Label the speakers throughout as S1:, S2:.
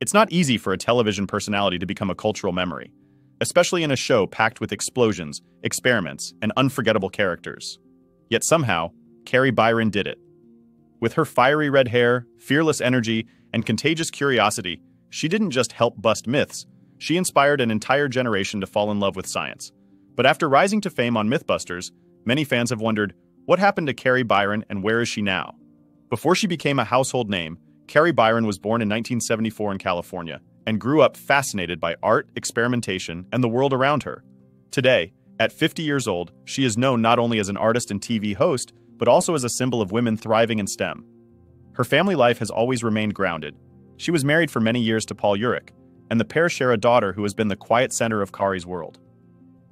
S1: It's not easy for a television personality to become a cultural memory, especially in a show packed with explosions, experiments, and unforgettable characters. Yet somehow, Kari Byron did it. With her fiery red hair, fearless energy, and contagious curiosity, she didn't just help bust myths, she inspired an entire generation to fall in love with science. But after rising to fame on Mythbusters, many fans have wondered, what happened to Kari Byron and where is she now? Before she became a household name, Kari Byron was born in 1974 in California and grew up fascinated by art, experimentation, and the world around her. Today, at 50 years old, she is known not only as an artist and TV host, but also as a symbol of women thriving in STEM. Her family life has always remained grounded. She was married for many years to Paul Ulrich, and the pair share a daughter who has been the quiet center of Kari's world.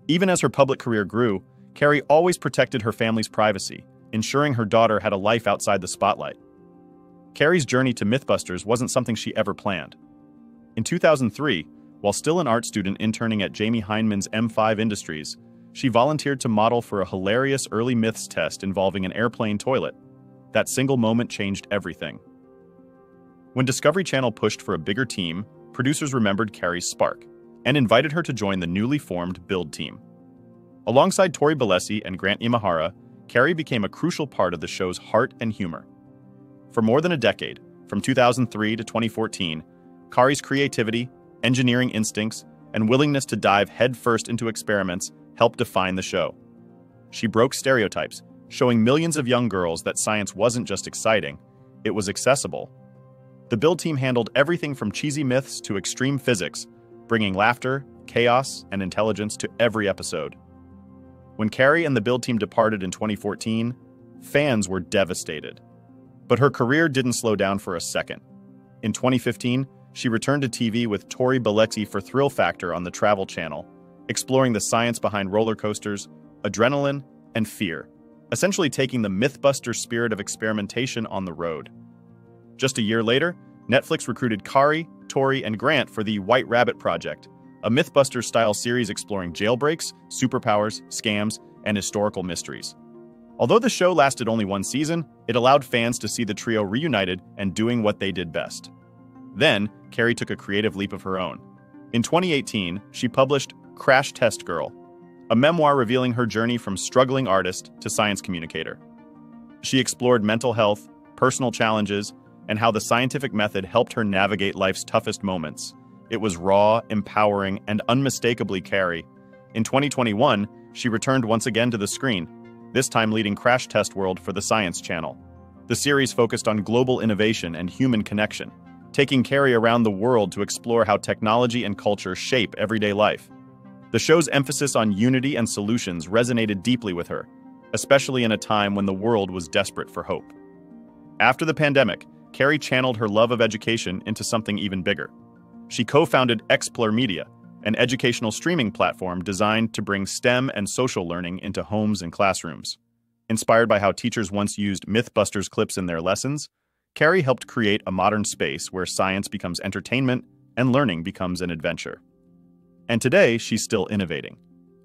S1: Even as her public career grew, Kari always protected her family's privacy, ensuring her daughter had a life outside the spotlight. Kari's journey to Mythbusters wasn't something she ever planned. In 2003, while still an art student interning at Jamie Hyneman's M5 Industries, she volunteered to model for a hilarious early myths test involving an airplane toilet. That single moment changed everything. When Discovery Channel pushed for a bigger team, producers remembered Kari's spark and invited her to join the newly formed Build team. Alongside Tory Belleci and Grant Imahara, Kari became a crucial part of the show's heart and humor. For more than a decade, from 2003 to 2014, Kari's creativity, engineering instincts, and willingness to dive headfirst into experiments helped define the show. She broke stereotypes, showing millions of young girls that science wasn't just exciting, it was accessible. The Build team handled everything from cheesy myths to extreme physics, bringing laughter, chaos, and intelligence to every episode. When Kari and the Build team departed in 2014, fans were devastated. But her career didn't slow down for a second. In 2015, she returned to TV with Tory Belleci for Thrill Factor on the Travel Channel, exploring the science behind roller coasters, adrenaline, and fear, essentially taking the Mythbuster spirit of experimentation on the road. Just a year later, Netflix recruited Kari, Tory, and Grant for the White Rabbit Project, a Mythbuster-style series exploring jailbreaks, superpowers, scams, and historical mysteries. Although the show lasted only one season, it allowed fans to see the trio reunited and doing what they did best. Then, Kari took a creative leap of her own. In 2018, she published Crash Test Girl, a memoir revealing her journey from struggling artist to science communicator. She explored mental health, personal challenges, and how the scientific method helped her navigate life's toughest moments. It was raw, empowering, and unmistakably Kari. In 2021, she returned once again to the screen, this time leading Crash Test World for the Science Channel. The series focused on global innovation and human connection, taking Kari around the world to explore how technology and culture shape everyday life. The show's emphasis on unity and solutions resonated deeply with her, especially in a time when the world was desperate for hope. After the pandemic, Kari channeled her love of education into something even bigger. She co-founded Xplore Media, an educational streaming platform designed to bring STEM and social learning into homes and classrooms. Inspired by how teachers once used Mythbusters clips in their lessons, Kari helped create a modern space where science becomes entertainment and learning becomes an adventure. And today, she's still innovating.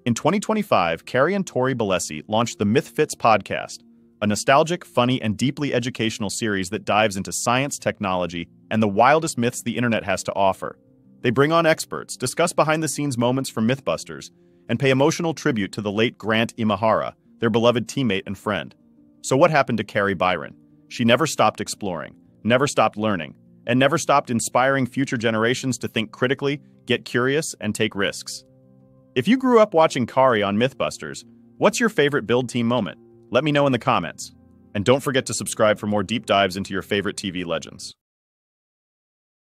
S1: In 2025, Kari and Tory Belleci launched the Mythfits podcast, a nostalgic, funny, and deeply educational series that dives into science, technology, and the wildest myths the internet has to offer, they bring on experts, discuss behind the scenes moments from Mythbusters, and pay emotional tribute to the late Grant Imahara, their beloved teammate and friend. So, what happened to Kari Byron? She never stopped exploring, never stopped learning, and never stopped inspiring future generations to think critically, get curious, and take risks. If you grew up watching Kari on Mythbusters, what's your favorite build team moment? Let me know in the comments. And don't forget to subscribe for more deep dives into your favorite TV legends.